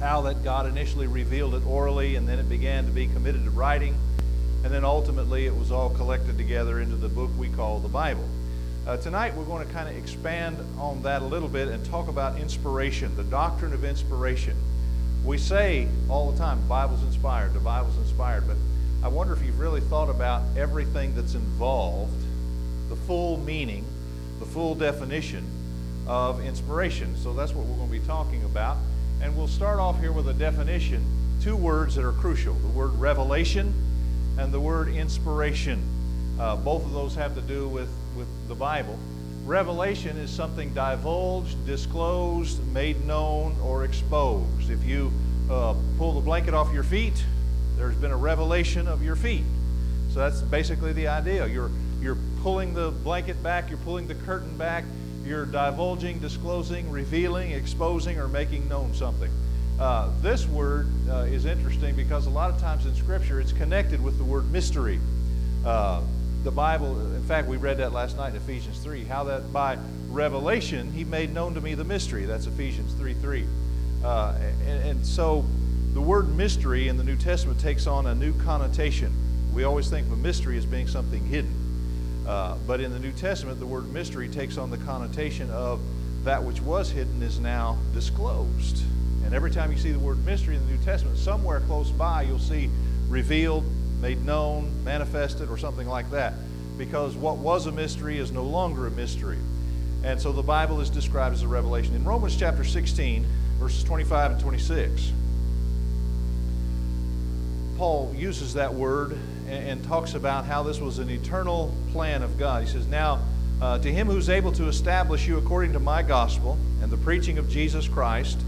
how that God initially revealed it orally and then it began to be committed to writing. And then ultimately it was all collected together into the book we call the Bible. Uh, tonight we're going to kind of expand on that a little bit and talk about inspiration, the doctrine of inspiration. We say all the time, the Bible's inspired, the Bible's inspired, but I wonder if you've really thought about everything that's involved, the full meaning, the full definition of inspiration. So that's what we're going to be talking about. And we'll start off here with a definition, two words that are crucial the word revelation and the word inspiration. Uh, both of those have to do with, with the Bible. Revelation is something divulged, disclosed, made known, or exposed. If you uh, pull the blanket off your feet, there's been a revelation of your feet. So that's basically the idea. You're, you're pulling the blanket back, you're pulling the curtain back, you're divulging, disclosing, revealing, exposing, or making known something. Uh, this word uh, is interesting because a lot of times in Scripture it's connected with the word mystery. Uh, the Bible, in fact, we read that last night in Ephesians 3, how that by revelation he made known to me the mystery. That's Ephesians 3 3. Uh, and, and so the word mystery in the New Testament takes on a new connotation. We always think of a mystery as being something hidden. Uh, but in the New Testament, the word mystery takes on the connotation of that which was hidden is now disclosed. And every time you see the word mystery in the New Testament, somewhere close by you'll see revealed, made known, manifested, or something like that. Because what was a mystery is no longer a mystery. And so the Bible is described as a revelation. In Romans chapter 16, verses 25 and 26, Paul uses that word and, and, talks about how this was an eternal plan of God. He says, Now, uh, to him who's able to establish you according to my gospel and the preaching of Jesus Christ,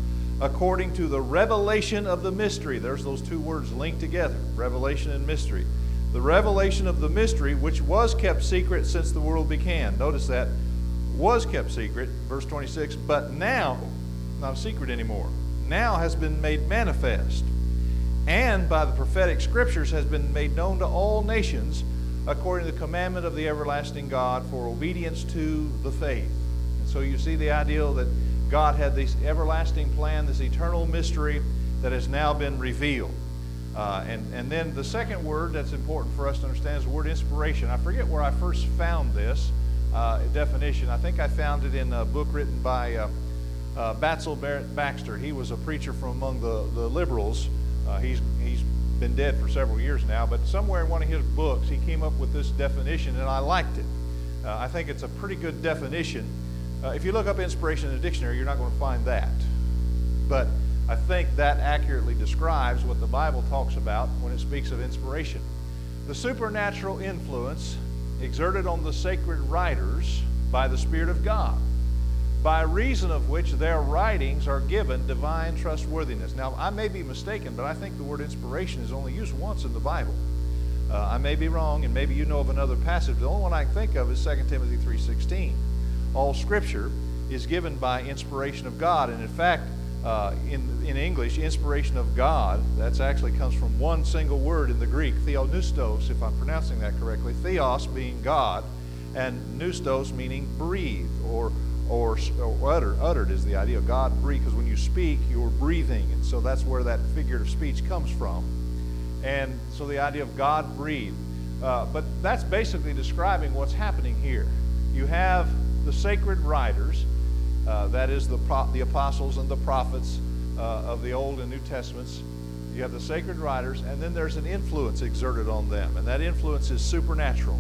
according to the revelation of the mystery. There's those two words linked together revelation and mystery. The revelation of the mystery, which was kept secret since the world began. Notice that was kept secret, verse 26, but now, not a secret anymore, now has been made manifest and by the prophetic scriptures has been made known to all nations according to the commandment of the everlasting God for obedience to the faith. And so you see the ideal that God had this everlasting plan, this eternal mystery that has now been revealed. Uh, and, and then the second word that's important for us to understand is the word inspiration. I forget where I first found this uh, definition. I think I found it in a book written by uh, uh, Batsell Barrett Baxter. He was a preacher from among the, the liberals uh, he's, he's been dead for several years now, but somewhere in one of his books, he came up with this definition, and I liked it. Uh, I think it's a pretty good definition. Uh, if you look up inspiration in a dictionary, you're not going to find that. But I think that accurately describes what the Bible talks about when it speaks of inspiration. The supernatural influence exerted on the sacred writers by the Spirit of God by reason of which their writings are given divine trustworthiness. Now, I may be mistaken, but I think the word inspiration is only used once in the Bible. Uh, I may be wrong, and maybe you know of another passage. The only one I can think of is 2 Timothy 3.16. All Scripture is given by inspiration of God, and in fact, uh, in, in English, inspiration of God, that's actually comes from one single word in the Greek, theopneustos, if I'm pronouncing that correctly. Theos being God, and pneustos meaning breathe or or, or uttered. Uttered is the idea of God breathe, because when you speak, you're breathing. And so that's where that figurative speech comes from. And so the idea of God breathe. Uh, but that's basically describing what's happening here. You have the sacred writers, uh, that is the, the apostles and the prophets uh, of the Old and New Testaments. You have the sacred writers, and then there's an influence exerted on them, and that influence is supernatural.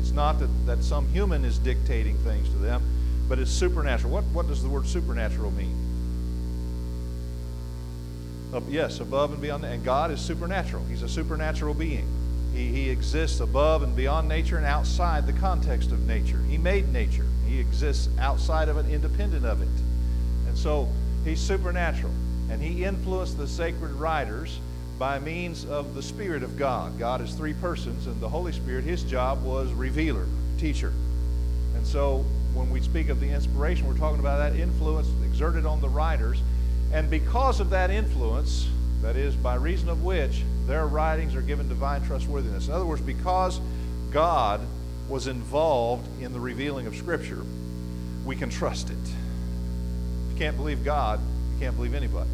It's not that, that some human is dictating things to them, but it's supernatural. What, what does the word supernatural mean? Uh, yes, above and beyond. And God is supernatural. He's a supernatural being. He, he exists above and beyond nature and outside the context of nature. He made nature. He exists outside of it, independent of it. And so he's supernatural. And he influenced the sacred writers by means of the Spirit of God. God is three persons, and the Holy Spirit, his job was revealer, teacher. And so when we speak of the inspiration, we're talking about that influence exerted on the writers. And because of that influence, that is, by reason of which their writings are given divine trustworthiness. In other words, because God was involved in the revealing of Scripture, we can trust it. If you can't believe God, you can't believe anybody.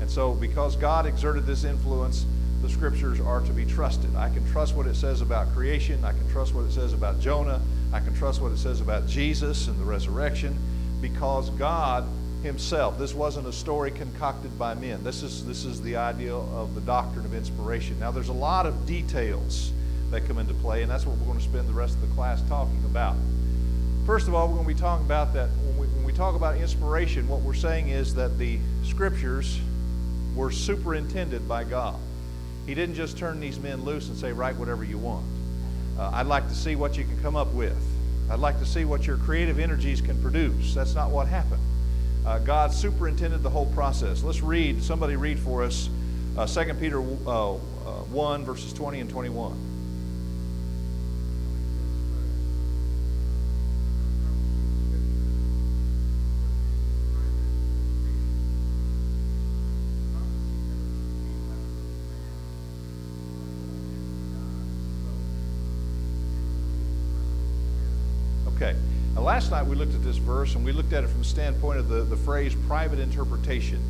And so, because God exerted this influence, the scriptures are to be trusted. I can trust what it says about creation. I can trust what it says about Jonah. I can trust what it says about Jesus and the resurrection because God himself, this wasn't a story concocted by men. This is, this is the idea of the doctrine of inspiration. Now, there's a lot of details that come into play, and that's what we're going to spend the rest of the class talking about. First of all, we're going to be talking about that when we, when we talk about inspiration, what we're saying is that the scriptures were superintended by God. He didn't just turn these men loose and say, write whatever you want. Uh, I'd like to see what you can come up with. I'd like to see what your creative energies can produce. That's not what happened. Uh, God superintended the whole process. Let's read, somebody read for us uh, 2 Peter uh, uh, 1, verses 20 and 21. Last night we looked at this verse and we looked at it from the standpoint of the, the phrase private interpretation.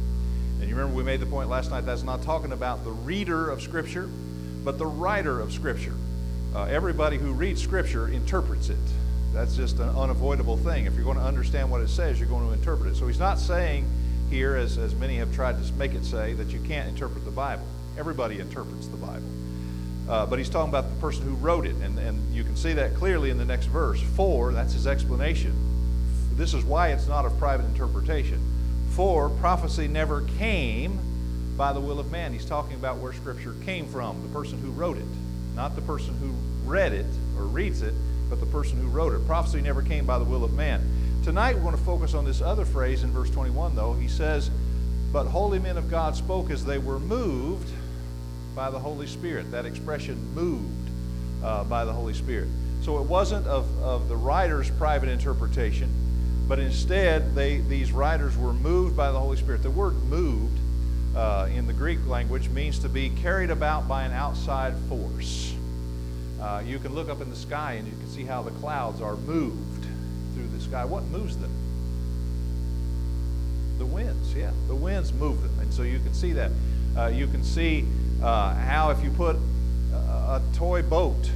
And you remember we made the point last night that's not talking about the reader of Scripture, but the writer of Scripture. Uh, everybody who reads Scripture interprets it. That's just an unavoidable thing. If you're going to understand what it says, you're going to interpret it. So he's not saying here, as, as many have tried to make it say, that you can't interpret the Bible. Everybody interprets the Bible. Uh, but he's talking about the person who wrote it, and, and you can see that clearly in the next verse. For, that's his explanation. This is why it's not of private interpretation. For prophecy never came by the will of man. He's talking about where Scripture came from, the person who wrote it, not the person who read it or reads it, but the person who wrote it. Prophecy never came by the will of man. Tonight we're going to focus on this other phrase in verse 21, though. He says, But holy men of God spoke as they were moved by the Holy Spirit. That expression moved uh, by the Holy Spirit. So it wasn't of, of the writer's private interpretation, but instead they, these writers were moved by the Holy Spirit. The word moved uh, in the Greek language means to be carried about by an outside force. Uh, you can look up in the sky and you can see how the clouds are moved through the sky. What moves them? The winds, yeah. The winds move them. And so you can see that. Uh, you can see uh, how if you put a, toy boat,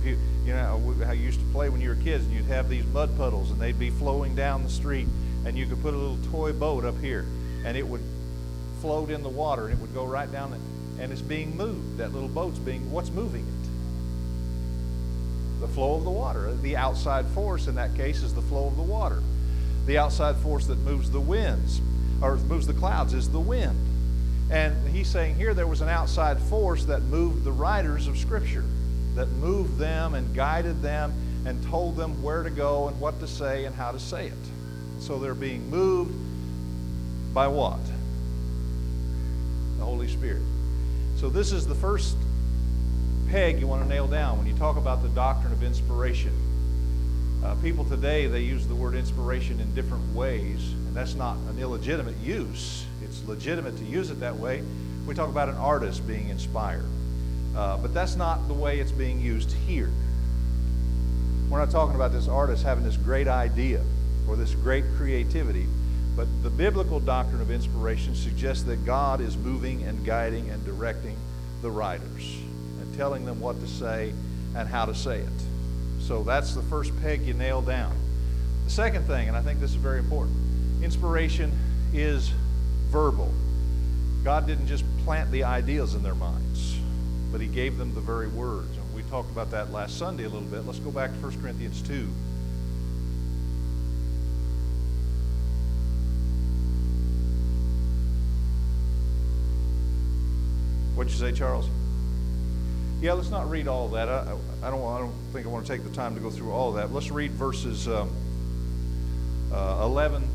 if you you know how you used to play when you were kids, and you'd have these mud puddles, and they'd be flowing down the street, and you could put a little toy boat up here, and it would float in the water, and it would go right down, the, and it's being moved. That little boat's being what's moving it? The flow of the water. The outside force in that case is the flow of the water. The outside force that moves the winds or moves the clouds is the wind. And he's saying here there was an outside force that moved the writers of Scripture, that moved them and guided them and told them where to go and what to say and how to say it. So they're being moved by what? The Holy Spirit. So this is the first peg you want to nail down when you talk about the doctrine of inspiration. Uh, people today, they use the word inspiration in different ways, that's not an illegitimate use it's legitimate to use it that way. We talk about an artist being inspired. Uh, but that's not the way it's being used here. We're not talking about this artist having this great idea or this great creativity, but the biblical doctrine of inspiration suggests that God is moving and guiding and directing the writers and telling them what to say and how to say it. So that's the first peg you nail down. The second thing, and I think this is very important, inspiration is verbal. God didn't just plant the ideas in their minds, but He gave them the very words. And we talked about that last Sunday a little bit. Let's go back to 1 Corinthians 2. What'd you say, Charles? Yeah, let's not read all that. I, I, don't, I don't think I want to take the time to go through all that. Let's read verses um, uh, 11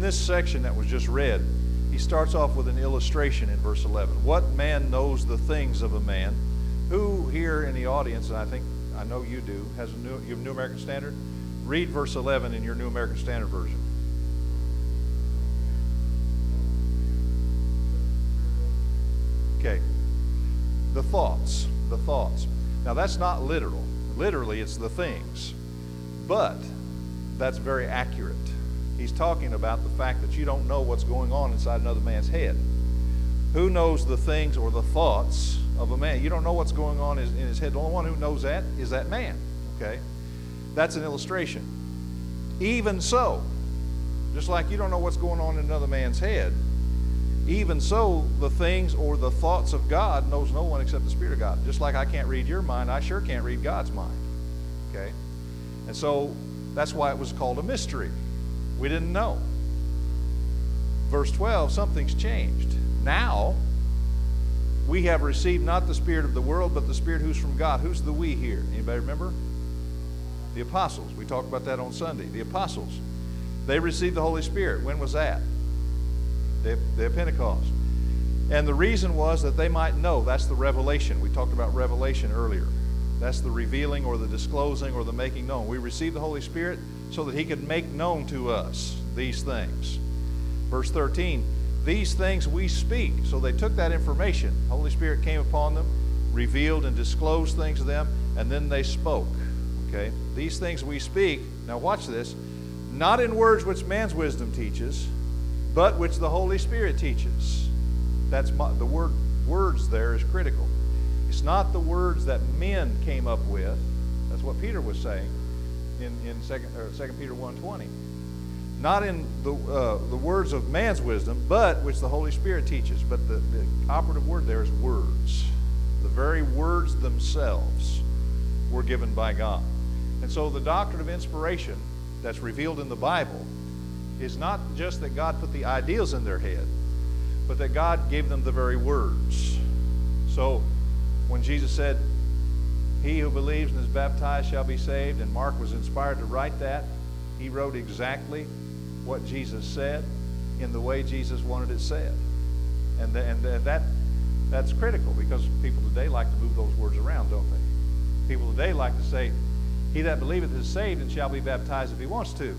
this section that was just read, he starts off with an illustration in verse 11. What man knows the things of a man? Who here in the audience, and I think I know you do, has a new, you have New American Standard? Read verse 11 in your New American Standard Version. Okay. The thoughts. The thoughts. Now, that's not literal. Literally, it's the things. But that's very accurate. He's talking about the fact that you don't know what's going on inside another man's head. Who knows the things or the thoughts of a man? You don't know what's going on in his head. The only one who knows that is that man. Okay? That's an illustration. Even so, just like you don't know what's going on in another man's head, even so, the things or the thoughts of God knows no one except the Spirit of God. Just like I can't read your mind, I sure can't read God's mind. Okay? And so that's why it was called a mystery. We didn't know. Verse 12, something's changed. Now, we have received not the spirit of the world, but the spirit who's from God. Who's the we here? Anybody remember? The apostles. We talked about that on Sunday. The apostles. They received the Holy Spirit. When was that? The, the Pentecost. And the reason was that they might know. That's the revelation. We talked about revelation earlier. That's the revealing or the disclosing or the making known. We received the Holy Spirit so that He could make known to us these things. Verse 13, these things we speak. So they took that information. Holy Spirit came upon them, revealed and disclosed things to them, and then they spoke. Okay? These things we speak. Now watch this. Not in words which man's wisdom teaches, but which the Holy Spirit teaches. That's my, the word words there is critical. It's not the words that men came up with. That's what Peter was saying in, in 2, or 2 Peter 1.20. Not in the, uh, the words of man's wisdom, but which the Holy Spirit teaches. But the, the operative word there is words. The very words themselves were given by God. And so the doctrine of inspiration that's revealed in the Bible is not just that God put the ideas in their head, but that God gave them the very words. So when Jesus said, He who believes and is baptized shall be saved, and Mark was inspired to write that, he wrote exactly what Jesus said in the way Jesus wanted it said. And, the, and the, that, that's critical because people today like to move those words around, don't they? People today like to say, He that believeth is saved and shall be baptized if he wants to.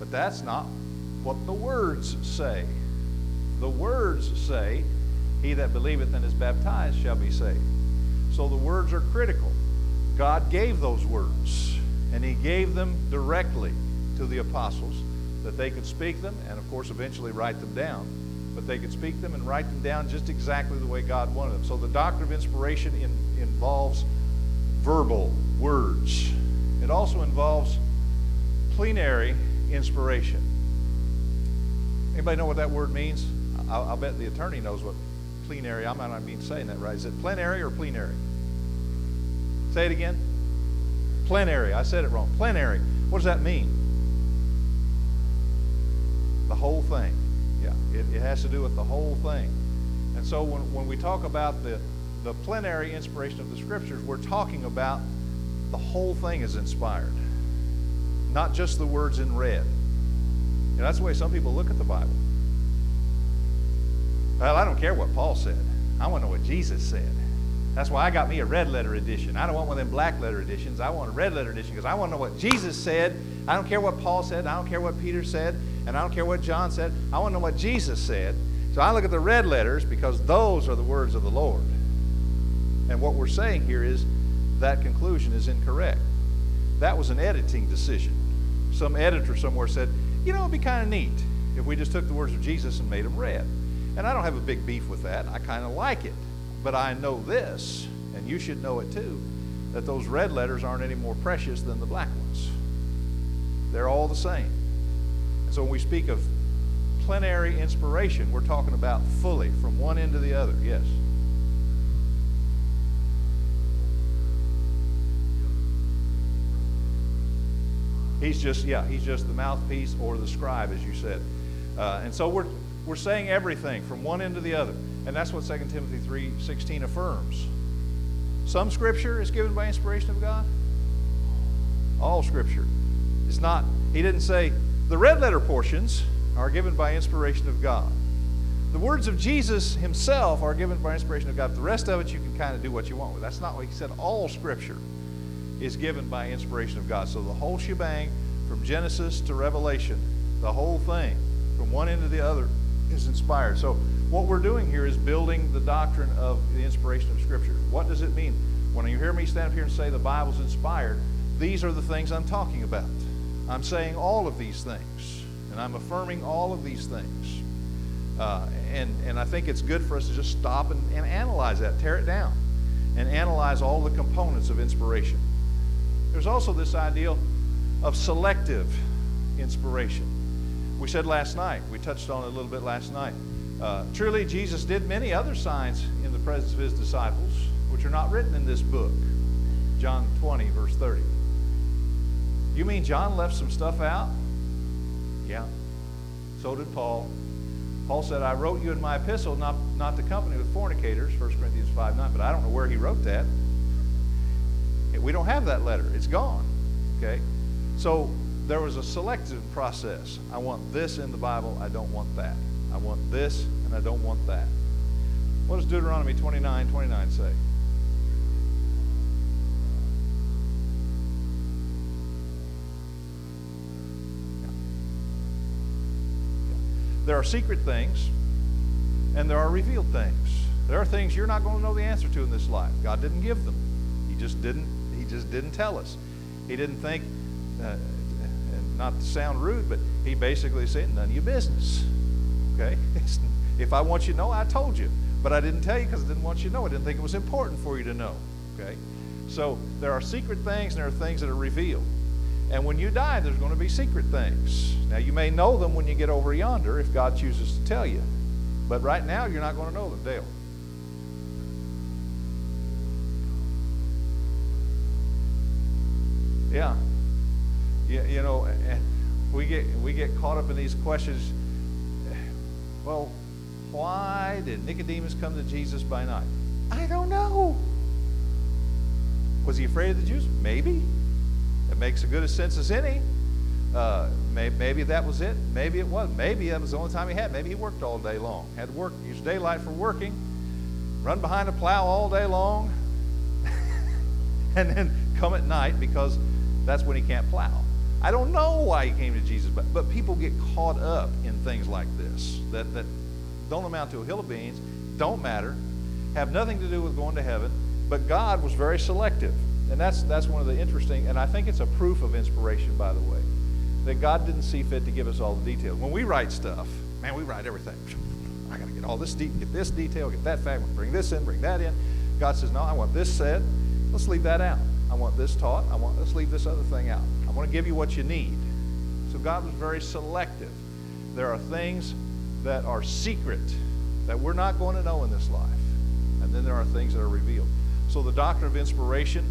But that's not what the words say. The words say, He that believeth and is baptized shall be saved. So the words are critical. God gave those words, and He gave them directly to the apostles that they could speak them and, of course, eventually write them down. But they could speak them and write them down just exactly the way God wanted them. So the doctrine of inspiration in, involves verbal words, it also involves plenary inspiration. Anybody know what that word means? I'll, I'll bet the attorney knows what plenary. I might not be saying that right. Is it plenary or plenary? Say it again. Plenary. I said it wrong. Plenary. What does that mean? The whole thing. Yeah, it, it has to do with the whole thing. And so when, when we talk about the, the plenary inspiration of the scriptures, we're talking about the whole thing is inspired, not just the words in red. That's the way some people look at the Bible. Well, I don't care what Paul said. I want to know what Jesus said. That's why I got me a red letter edition. I don't want one of them black letter editions. I want a red letter edition because I want to know what Jesus said. I don't care what Paul said. I don't care what Peter said. And I don't care what John said. I want to know what Jesus said. So I look at the red letters because those are the words of the Lord. And what we're saying here is that conclusion is incorrect. That was an editing decision. Some editor somewhere said, you know, it'd be kind of neat if we just took the words of Jesus and made them red. And I don't have a big beef with that. I kind of like it. But I know this, and you should know it too, that those red letters aren't any more precious than the black ones. They're all the same. And so when we speak of plenary inspiration, we're talking about fully from one end to the other. Yes. He's just, yeah, he's just the mouthpiece or the scribe, as you said. Uh, and so we're, we're saying everything from one end to the other. And that's what 2 Timothy 3.16 affirms. Some scripture is given by inspiration of God. All scripture. It's not, he didn't say, the red letter portions are given by inspiration of God. the words of Jesus himself are given by inspiration of God. The rest of it you can kind of do what you want with. That's not what he said. All Scripture is given by inspiration of God. So the whole shebang, from Genesis to Revelation, the whole thing, from one end to the other, is inspired. So what we're doing here is building the doctrine of the inspiration of Scripture. What does it mean? When you hear me stand up here and say the Bible's inspired, these are the things I'm talking about. I'm saying all of these things, and I'm affirming all of these things. Uh, and, and I think it's good for us to just stop and, and analyze that, tear it down, and analyze all the components of inspiration. There's also this idea of selective inspiration. We said last night, we touched on it a little bit last night. Uh, truly, Jesus did many other signs in the presence of his disciples, which are not written in this book. John 20, verse 30. You mean John left some stuff out? Yeah. So did Paul. Paul said, I wrote you in my epistle not, not to company with fornicators, 1 Corinthians 5 9, but I don't know where he wrote that. We don't have that letter. It's gone. Okay? So there was a selective process. I want this in the Bible. I don't want that. I want this and I don't want that. What does Deuteronomy 29 29 say? There are secret things and there are revealed things. There are things you're not going to know the answer to in this life. God didn't give them. He just didn't he just didn't tell us. He didn't think uh, not to sound rude, but he basically said, none of your business. Okay? if I want you to know, I told you. But I didn't tell you because I didn't want you to know. I didn't think it was important for you to know. Okay? So there are secret things and there are things that are revealed. And when you die, there's going to be secret things. Now, you may know them when you get over yonder if God chooses to tell you. But right now, you're not going to know them, Dale. Yeah. You, you know, we get, we get caught up in these questions. Well, why did Nicodemus come to Jesus by night? I don't know. Was he afraid of the Jews? Maybe. It makes as good a sense as any. Uh, maybe, maybe, that was it. Maybe it was. Maybe that was the only time he had. Maybe he worked all day long. Had to work, use daylight for working, run behind a plow all day long, and then come at night because that's when he can't plow. I don't know why he came to Jesus, but, but people get caught up in things like this that, that don't amount to a hill of beans, don't matter, have nothing to do with going to heaven, but God was very selective. And that's, that's one of the interesting, and I think it's a proof of inspiration, by the way, that God didn't see fit to give us all the details. When we write stuff, man, we write everything. I got to get all this, de- get this detail, get that fact, bring this in, bring that in. God says, no, I want this said. Let's leave that out. I want this taught. I want, let's leave this other thing out. Want to give you what you need. So God was very selective. There are things that are secret that we're not going to know in this life. And then there are things that are revealed. So the doctrine of inspiration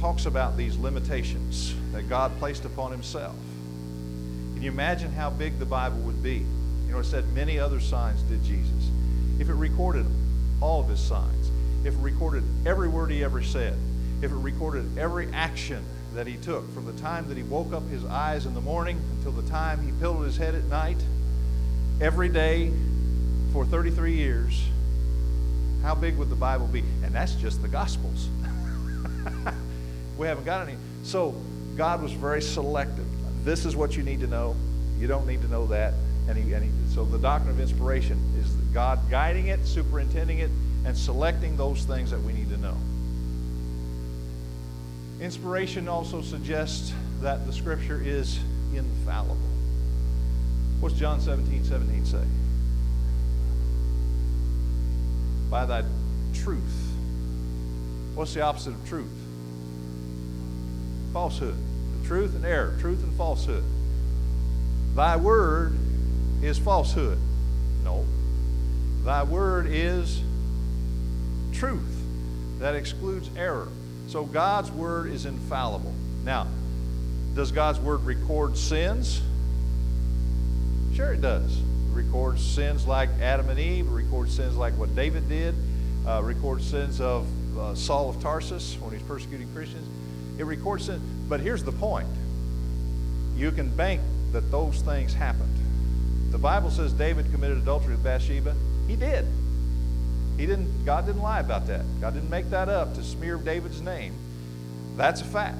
talks about these limitations that God placed upon himself. Can you imagine how big the Bible would be? You know, it said many other signs did Jesus. If it recorded all of his signs, if it recorded every word he ever said, if it recorded every action that he took from the time that he woke up his eyes in the morning until the time he pillowed his head at night, every day for 33 years, how big would the Bible be? And that's just the Gospels. we haven't got any. So God was very selective. This is what you need to know. You don't need to know that. And, he, and he, so the doctrine of inspiration is God guiding it, superintending it, and selecting those things that we need to know. Inspiration also suggests that the Scripture is infallible. What's John 17, 17 say? By thy truth. What's the opposite of truth? Falsehood. The truth and error, truth and falsehood. Thy word is falsehood. No. Thy word is truth. That excludes error. So God's word is infallible. Now, does God's word record sins? Sure, it does. It records sins like Adam and Eve, records sins like what David did, uh, records sins of uh, Saul of Tarsus when he's persecuting Christians. It records sins. But here's the point you can bank that those things happened. The Bible says David committed adultery with Bathsheba. He did. He didn't, God didn't lie about that. God didn't make that up to smear David's name. That's a fact.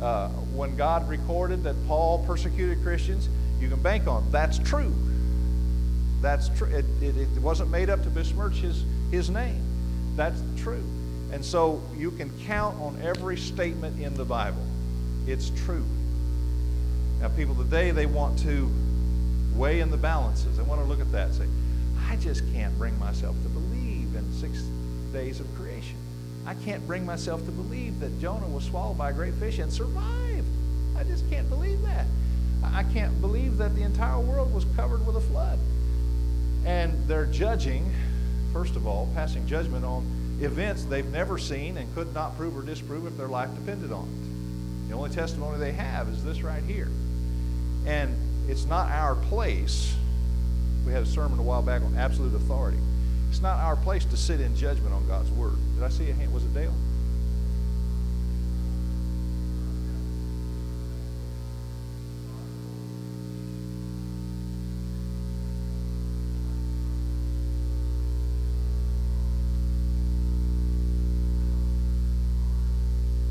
Uh, when God recorded that Paul persecuted Christians, you can bank on it. That's true. That's true. It, it, it wasn't made up to besmirch his, his name. That's true. And so you can count on every statement in the Bible. It's true. Now, people today, they want to weigh in the balances. They want to look at that and say, I just can't bring myself to days of creation. I can't bring myself to believe that Jonah was swallowed by a great fish and survived. I just can't believe that. I can't believe that the entire world was covered with a flood. And they're judging, first of all, passing judgment on events they've never seen and could not prove or disprove if their life depended on it. The only testimony they have is this right here. And it's not our place. We had a sermon a while back on absolute authority. It's not our place to sit in judgment on God's word. Did I see a hand? Was it Dale?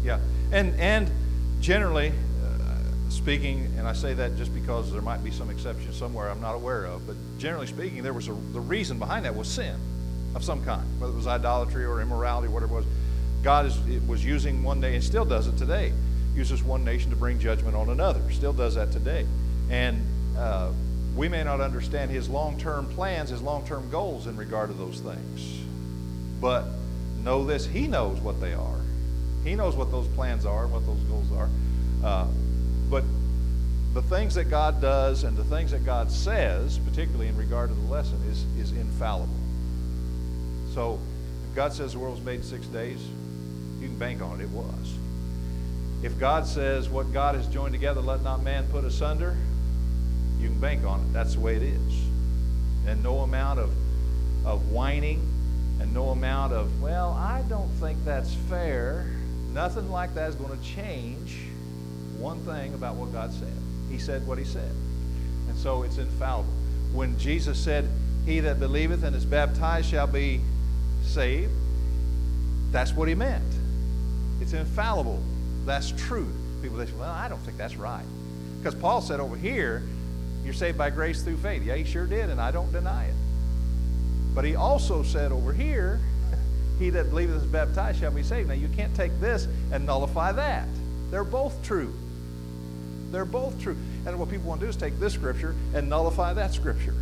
Yeah, and and generally uh, speaking, and I say that just because there might be some exception somewhere I'm not aware of, but generally speaking, there was a, the reason behind that was sin of some kind, whether it was idolatry or immorality, whatever it was. God is, was using one day, and still does it today, uses one nation to bring judgment on another. Still does that today, and uh, we may not understand His long-term plans, His long-term goals in regard to those things, but know this: He knows what they are he knows what those plans are, what those goals are. Uh, but the things that God does and the things that God says, particularly in regard to the lesson, is, is infallible. So if God says the world was made in six days, you can bank on it. It was. If God says what God has joined together, let not man put asunder, you can bank on it. That's the way it is. And no amount of, of whining and no amount of, well, I don't think that's fair Nothing like that is going to change one thing about what God said. He said what he said. And so it's infallible. When Jesus said, He that believeth and is baptized shall be saved, that's what he meant. It's infallible. That's truth. People say, well, I don't think that's right. Because Paul said over here, you're saved by grace through faith. Yeah, he sure did, and I don't deny it. But he also said over here, he that believeth is baptized shall be saved. Now, you can't take this and nullify that. They're both true. They're both true. And what people want to do is take this scripture and nullify that scripture.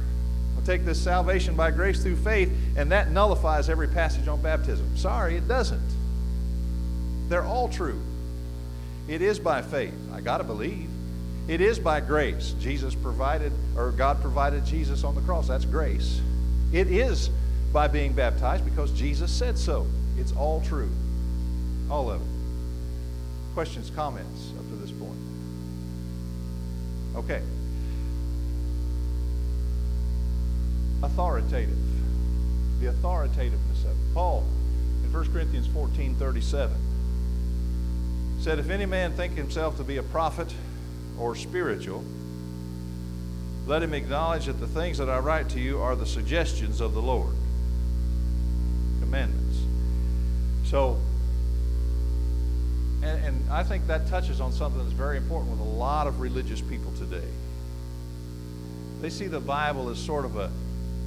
Take this salvation by grace through faith, and that nullifies every passage on baptism. Sorry, it doesn't. They're all true. It is by faith. I got to believe. It is by grace. Jesus provided, or God provided Jesus on the cross. That's grace. It is by being baptized because Jesus said so. It's all true. All of it. Questions, comments up to this point? Okay. Authoritative. The authoritativeness of it. Paul, in 1 Corinthians 14 37, said, If any man think himself to be a prophet or spiritual, let him acknowledge that the things that I write to you are the suggestions of the Lord commandments. So, and, and I think that touches on something that's very important with a lot of religious people today. They see the Bible as sort of a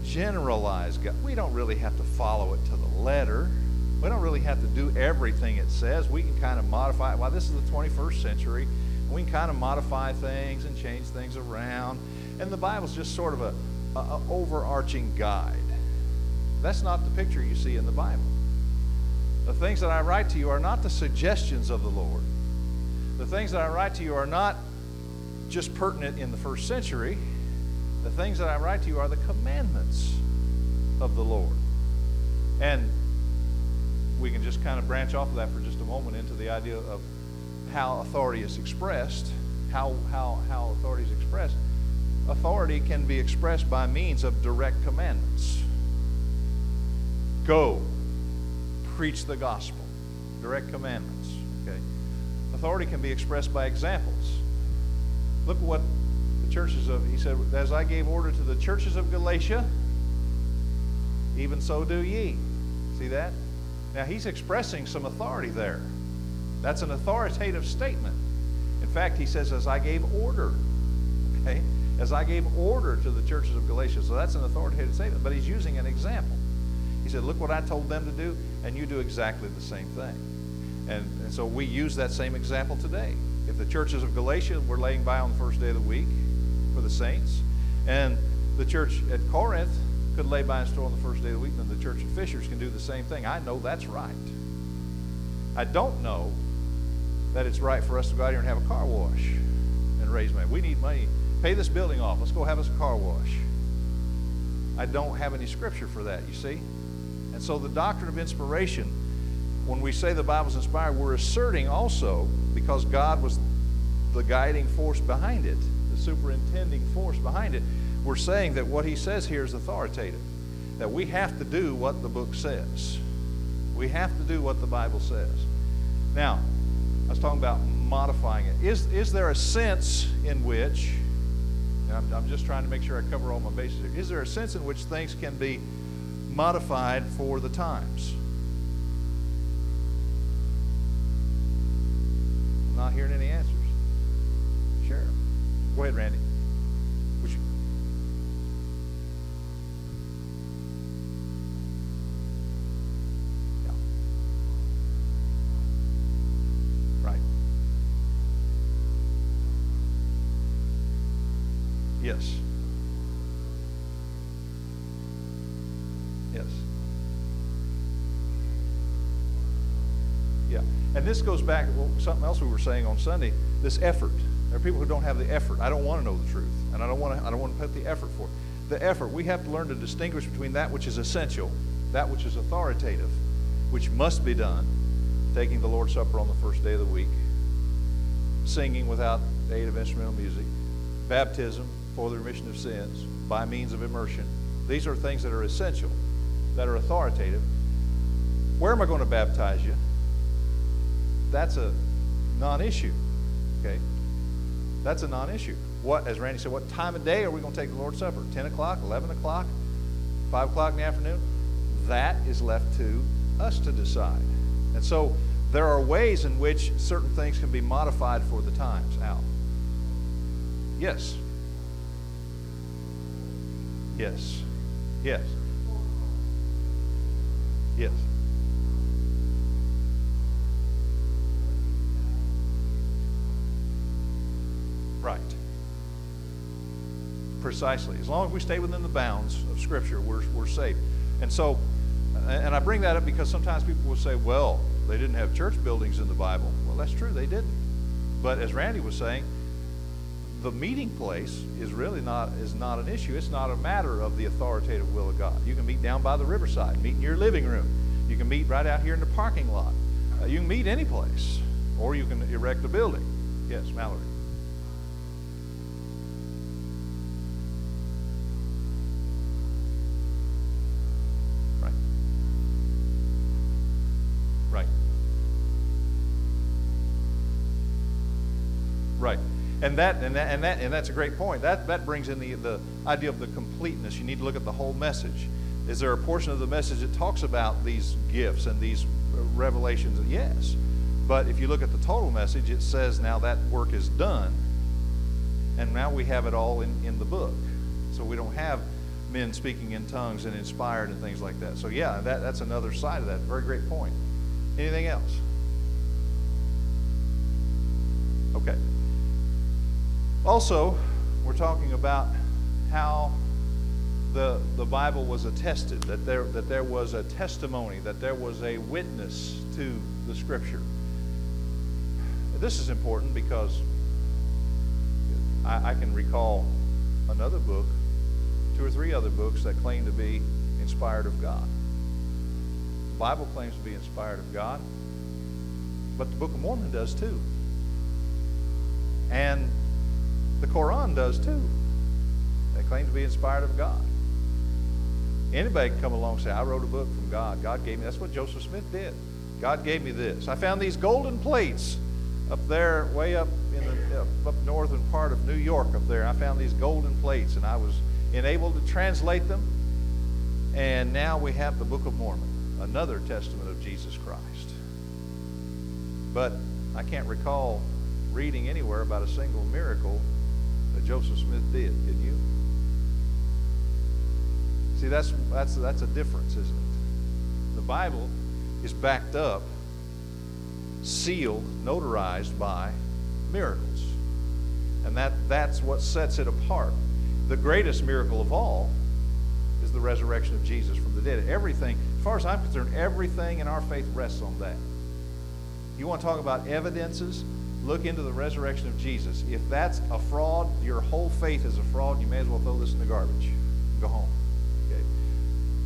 generalized God. We don't really have to follow it to the letter. We don't really have to do everything it says. We can kind of modify it. Well, this is the 21st century. We can kind of modify things and change things around. And the Bible's just sort of a, a, a overarching guide. That's not the picture you see in the Bible. The things that I write to you are not the suggestions of the Lord. The things that I write to you are not just pertinent in the first century. The things that I write to you are the commandments of the Lord. And we can just kind of branch off of that for just a moment into the idea of how authority is expressed, how, how, how authority is expressed. Authority can be expressed by means of direct commandments. Go, preach the gospel. Direct commandments. Okay. Authority can be expressed by examples. Look what the churches of, he said, as I gave order to the churches of Galatia, even so do ye. See that? Now he's expressing some authority there. That's an authoritative statement. In fact, he says, as I gave order. Okay? As I gave order to the churches of Galatia. So that's an authoritative statement. But he's using an example. He said, Look what I told them to do, and you do exactly the same thing. And, and so we use that same example today. If the churches of Galatia were laying by on the first day of the week for the saints, and the church at Corinth could lay by and store on the first day of the week, and the church at Fishers can do the same thing. I know that's right. I don't know that it's right for us to go out here and have a car wash and raise money. We need money. Pay this building off. Let's go have us a car wash. I don't have any scripture for that, you see? And so the doctrine of inspiration, when we say the Bible's inspired, we're asserting also, because God was the guiding force behind it, superintending force behind it, we're saying that what he says here is authoritative. That we have to do what the book says. We have to do what the Bible says. Now, I was talking about modifying it. Is, is there a sense in which, I'm, I'm just trying to make sure I cover all my bases here, is there a sense in which things can be modified for the times? I'm not hearing any answers. Go ahead, Randy. Yes. Yes. Yeah. And this goes back something else we were saying on Sunday, this effort. There are people who don't have the effort. I don't want to know the truth, and I don't want to I don't want to put the effort for it. The effort, we have to learn to distinguish between that which is essential, that which is authoritative, which must be done, taking the Lord's Supper on the first day of the week, singing without the aid of instrumental music, baptism, for the remission of sins by means of immersion. These are things that are essential, that are authoritative. Where am I going to baptize you? That's a non issue. Okay? That's a non issue. What, as Randy said, what time of day are we going to take the Lord's Supper? 10 o'clock, 11 o'clock, 5 o'clock in the afternoon? That is left to us to decide. And so there are ways in which certain things can be modified for the times. Al? Yes. Yes. Yes. Yes. Precisely. As long as we stay within the bounds of Scripture, we're, we're safe. And so, and I bring that up because sometimes people will say, well, they didn't have church buildings in the Bible. Well, that's true, they didn't. But as Randy was saying, the meeting place is really not is not an issue. It's not a matter of the authoritative will of God. You can meet down by the riverside, meet in your living room. You can meet right out here in the parking lot. Uh, you can meet any place, or you can erect a building. Yes, Mallory. And that, and that, and that, and that's a great point. That, that brings in the, the idea of the completeness. You need to look at the whole message. Is there a portion of the message that talks about these gifts and these revelations? Yes. But if you look at the total message, it says now that work is done. And now we have it all in, in the book. So we don't have men speaking in tongues and inspired and things like that. So, yeah, that, that's another side of that. Very great point. Anything else? Okay. Also, we're talking about how the, the Bible was attested, that there, that there was a testimony, that there was a witness to the Scripture. This is important because I, I can recall another book, two or three other books that claim to be inspired of God. The Bible claims to be inspired of God, but the Book of Mormon does too. And the Quran does too. They claim to be inspired of God. Anybody can come along and say, I wrote a book from God. God gave me. That's what Joseph Smith did. God gave me this. I found these golden plates up there, way up in the up, up northern part of New York up there. I found these golden plates, and I was enabled to translate them. And now we have the Book of Mormon, another testament of Jesus Christ. But I can't recall reading anywhere about a single miracle that Joseph Smith did. Did you? See, that's, that's, that's a difference, isn't it? The Bible is backed up, sealed, notarized by miracles. And that, that's what sets it apart. The greatest miracle of all is the resurrection of Jesus from the dead. Everything, as far as I'm concerned, everything in our faith rests on that. You want to talk about evidences? Look into the resurrection of Jesus. If that's a fraud, your whole faith is a fraud, you may as well throw this in the garbage. Go home. Okay?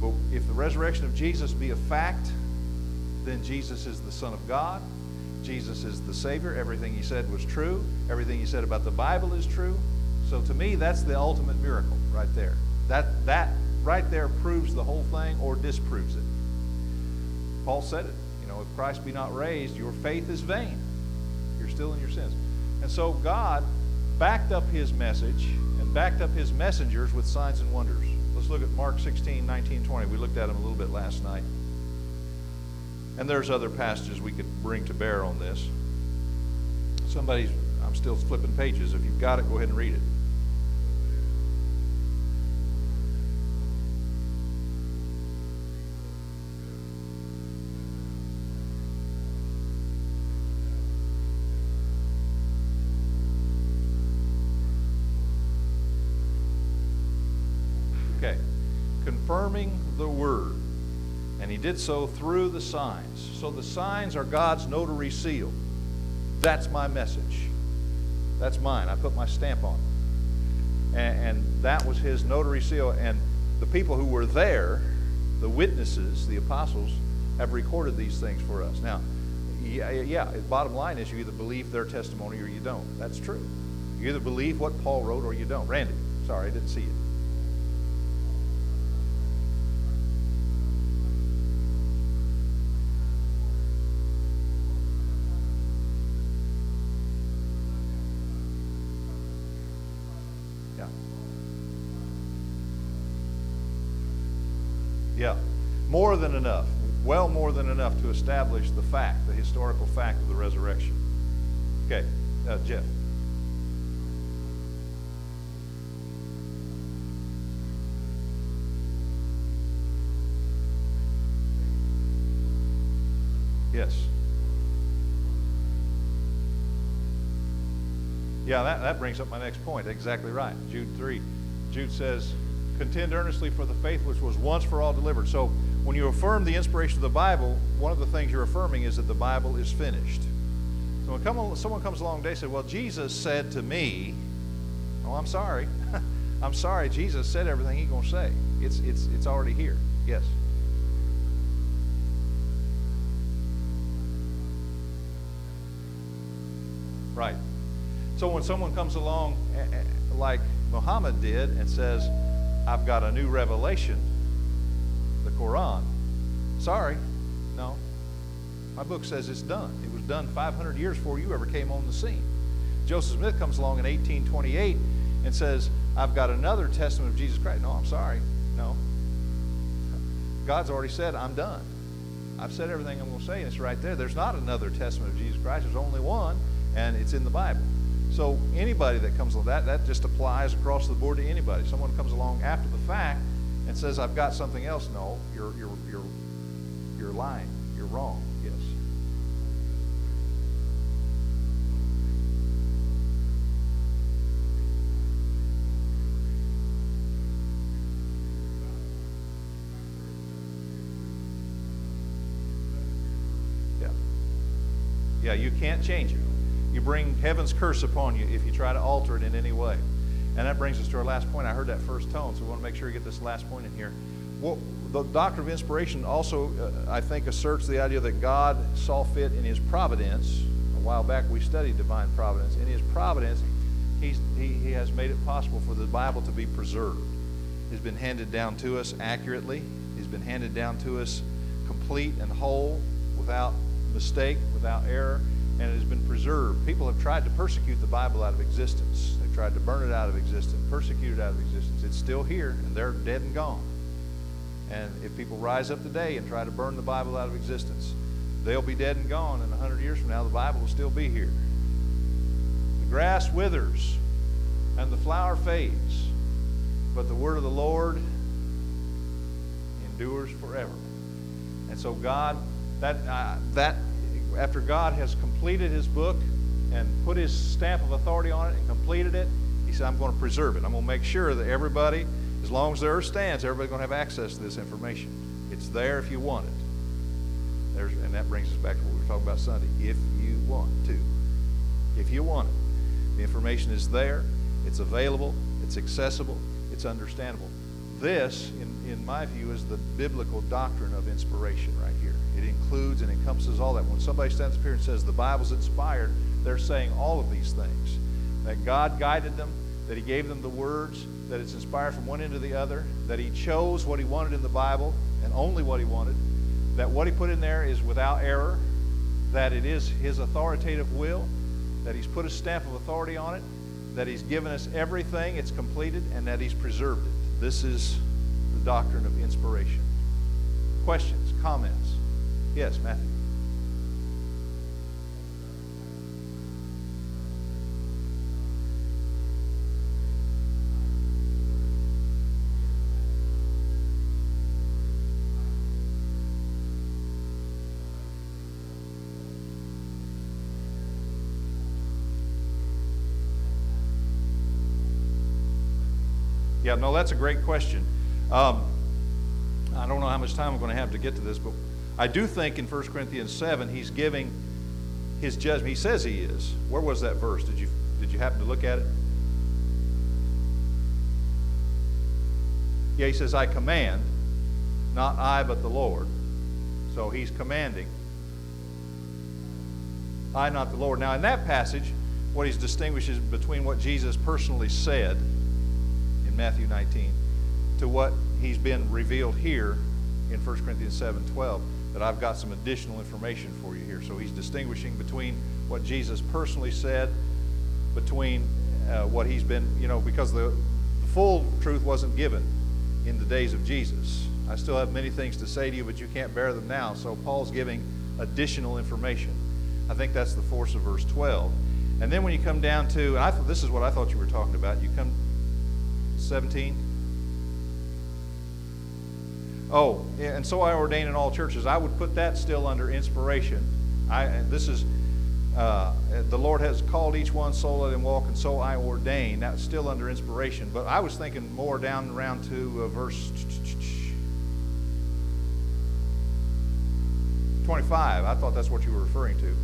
But if the resurrection of Jesus be a fact, then Jesus is the Son of God. Jesus is the Savior. Everything he said was true. Everything he said about the Bible is true. So to me, that's the ultimate miracle right there. That, that right there proves the whole thing or disproves it. Paul said it. Christ be not raised, your faith is vain. You're still in your sins. And so God backed up his message and backed up his messengers with signs and wonders. Let's look at Mark 16, 19, 20. We looked at them a little bit last night. And there's other passages we could bring to bear on this. Somebody's, I'm still flipping pages. If you've got it, go ahead and read it. And he did so through the signs. So the signs are God's notary seal. That's my message. That's mine. I put my stamp on it. And, and that was his notary seal. And the people who were there, the witnesses, the apostles, have recorded these things for us. Now, yeah, yeah, bottom line is you either believe their testimony or you don't. That's true. You either believe what Paul wrote or you don't. Randy, sorry, I didn't see it. Enough, well more than enough to establish the fact, the historical fact of the resurrection. Okay, uh, Jeff. Yes. Yeah, that, that brings up my next point. Exactly right. Jude 3. Jude says, contend earnestly for the faith which was once for all delivered. So when you affirm the inspiration of the Bible, one of the things you're affirming is that the Bible is finished. So when come, someone comes along today and says, well, Jesus said to me, oh, I'm sorry. I'm sorry, Jesus said everything he's going to say. It's, it's, it's already here. Yes. Right. So when someone comes along eh, eh, like Muhammad did and says, I've got a new revelation, the Quran. Sorry, no. My book says it's done. It was done 500 years before you ever came on the scene. Joseph Smith comes along in 1828 and says, I've got another testament of Jesus Christ. No, I'm sorry. No. God's already said, I'm done. I've said everything I'm going to say, and it's right there. There's not another testament of Jesus Christ. There's only one, and it's in the Bible. So anybody that comes along, that, that just applies across the board to anybody. Someone comes along after the fact and says, I've got something else. No, you're, you're, you're, you're lying. You're wrong. Yes. Yeah. Yeah, you can't change it. You bring heaven's curse upon you if you try to alter it in any way. And that brings us to our last point. I heard that first tone, so we want to make sure we get this last point in here. Well, the doctrine of inspiration also, uh, I think, asserts the idea that God saw fit in His providence. A while back we studied divine providence. In His providence, he, he has made it possible for the Bible to be preserved. It's been handed down to us accurately. It's been handed down to us complete and whole, without mistake, without error and it has been preserved. People have tried to persecute the Bible out of existence. They've tried to burn it out of existence, persecute it out of existence. It's still here, and they're dead and gone. And if people rise up today and try to burn the Bible out of existence, they'll be dead and gone. And a hundred years from now, the Bible will still be here. The grass withers and the flower fades, but the word of the Lord endures forever. And so God, that uh, that after God has completed His book and put His stamp of authority on it and completed it, He said, "I'm going to preserve it. I'm going to make sure that everybody, as long as there stands, everybody's going to have access to this information. It's there if you want it." There's, and that brings us back to what we were talking about Sunday. If you want to, if you want it, the information is there. It's available. It's accessible. It's understandable. This, in, in my view, is the biblical doctrine of inspiration right. It includes and encompasses all that. When somebody stands up here and says the Bible's inspired, they're saying all of these things. That God guided them, that He gave them the words, that it's inspired from one end to the other, that He chose what He wanted in the Bible and only what He wanted, that what He put in there is without error, that it is His authoritative will, that He's put a stamp of authority on it, that He's given us everything, it's completed, and that He's preserved it. This is the doctrine of inspiration. Questions, comments? Yes, Matthew. Yeah, no, that's a great question. Um, I don't know how much time I'm going to have to get to this, but I do think in 1 Corinthians 7 he's giving his judgment. He says he is. Where was that verse? Did you did you happen to look at it? Yeah, he says, I command, not I, but the Lord. So he's commanding. I, not the Lord. Now, in that passage, what he's distinguishes between what Jesus personally said in Matthew 19 to what he's been revealed here in 1 Corinthians 7 12, that I've got some additional information for you here. So he's distinguishing between what Jesus personally said, between uh, what he's been, you know, because the, the full truth wasn't given in the days of Jesus. I still have many things to say to you, but you can't bear them now. So Paul's giving additional information. I think that's the force of verse 12. And then when you come down to, and I this is what I thought you were talking about, you come 17? Oh, and so I ordain in all churches. I would put that still under inspiration. I, this is, uh, the Lord has called each one, so let him walk, and so I ordain. That's still under inspiration. But I was thinking more down around to uh, verse 25. I thought that's what you were referring to.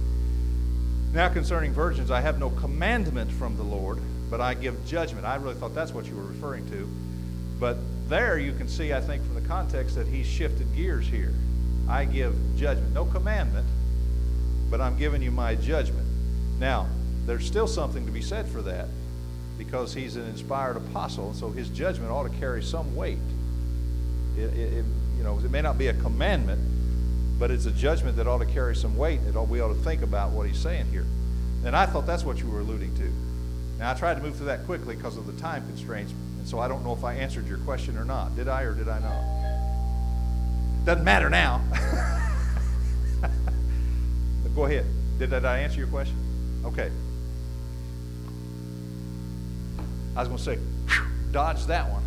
Now concerning virgins, I have no commandment from the Lord but I give judgment. I really thought that's what you were referring to. But there you can see, I think, context that he's shifted gears here. I give judgment. No commandment, but I'm giving you my judgment. Now, there's still something to be said for that because he's an inspired apostle, and so his judgment ought to carry some weight. It, it, it, you know, it may not be a commandment, but it's a judgment that ought to carry some weight. It ought, we ought to think about what he's saying here. And I thought that's what you were alluding to. Now, I tried to move through that quickly because of the time constraints, so I don't know if I answered your question or not. Did I or did I not? Doesn't matter now. go ahead. Did, did I answer your question? Okay. I was going to say, dodge that one.